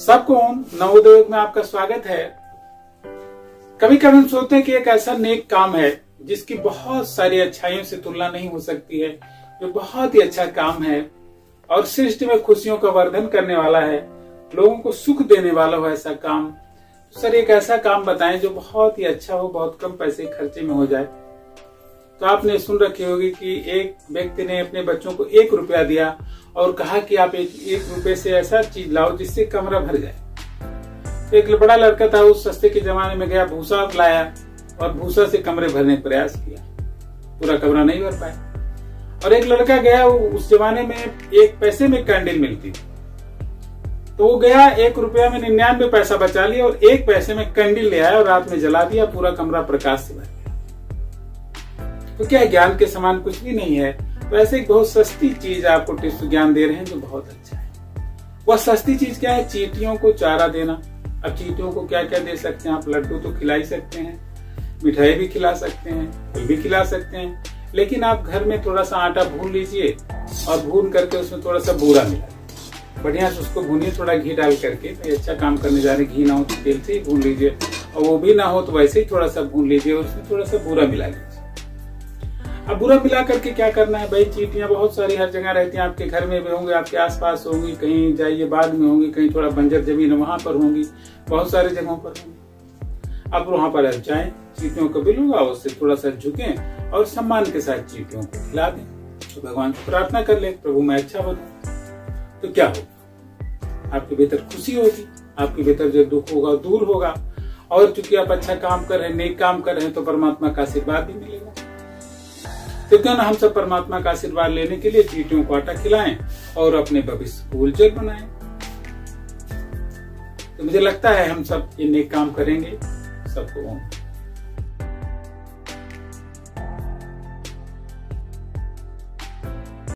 सबको नवोदय में आपका स्वागत है। कभी कभी हम सोचते हैं कि एक ऐसा नेक काम है, जिसकी बहुत सारी अच्छाइयों से तुलना नहीं हो सकती है, जो बहुत ही अच्छा काम है और सृष्टि में खुशियों का वर्धन करने वाला है, लोगों को सुख देने वाला हो ऐसा काम। सर, एक ऐसा काम बताएँ जो बहुत ही अच्छा हो, बहुत कम पैसे खर्चे में हो जाए। तो आपने सुन रखी होगी कि एक व्यक्ति ने अपने बच्चों को एक रुपया दिया और कहा कि आप एक, एक रुपए से ऐसा चीज़ लाओ जिससे कमरा भर जाए। एक बड़ा लड़का था उस सस्ते के जमाने में गया भूसा लाया और भूसा से कमरे भरने का प्रयास किया। पूरा कमरा नहीं भर पाया। और एक लड़का गया उस जमाने में एक पैसे में कैंडल मिलती थी। तो वो गया एक रुपया में निन्यानवे पैसा बचा लिया और एक पैसे में कैंडल ले आया और रात में जला दिया पूरा कमरा प्रकाश से भर गया। तो क्या ज्ञान के समान कुछ भी नहीं है? वैसे एक बहुत सस्ती चीज़ आपको टिप्स ज्ञान दे रहे हैं जो बहुत अच्छा है। वह सस्ती चीज़ क्या है? चीटियों को चारा देना। अब चीटियों को क्या क्या दे सकते हैं? आप लड्डू तो खिला ही सकते हैं, मिठाई भी खिला सकते हैं, फल भी खिला सकते हैं। लेकिन आप घर में थोड़ा सा आटा भून लीजिए और भून करके उसमें थोड़ा सा बूरा मिला बढ़िया से उसको भूनिए, थोड़ा घी डाल करके भाई अच्छा काम करने जा रहे घी ना हो तो तेल से ही भून लीजिए। और वो भी ना हो तो वैसे ही थोड़ा सा भून लीजिए और उसमें थोड़ा सा बूरा मिला लीजिए अब बुरा मिला करके क्या करना है? भाई, चीटियाँ बहुत सारी हर जगह रहती हैं। आपके घर में भी होंगे, आपके आसपास होंगी, कहीं जाइए बाग में होंगी, कहीं थोड़ा बंजर ज़मीन है वहाँ पर होंगी, बहुत सारी जगहों पर होंगी। अब वहाँ पर जाए, चीटियों को बिलूँगा उससे थोड़ा सा झुके और सम्मान के साथ चीटियों को खिला दें। तो भगवान से प्रार्थना कर ले, प्रभु मैं अच्छा बनू तो क्या होगा? आपके भीतर खुशी होगी, आपके भीतर जो दुख होगा, दूर होगा। और चूँकि आप अच्छा काम कर रहे हैं, नेक काम कर रहे हैं तो परमात्मा का आशीर्वाद भी मिलेगा। तो क्यों ना हम सब परमात्मा का आशीर्वाद लेने के लिए चीटियों को आटा खिलाएँ और अपने भविष्य को उज्जवल बनाएँ? तो मुझे लगता है हम सब ये नेक काम करेंगे। सबको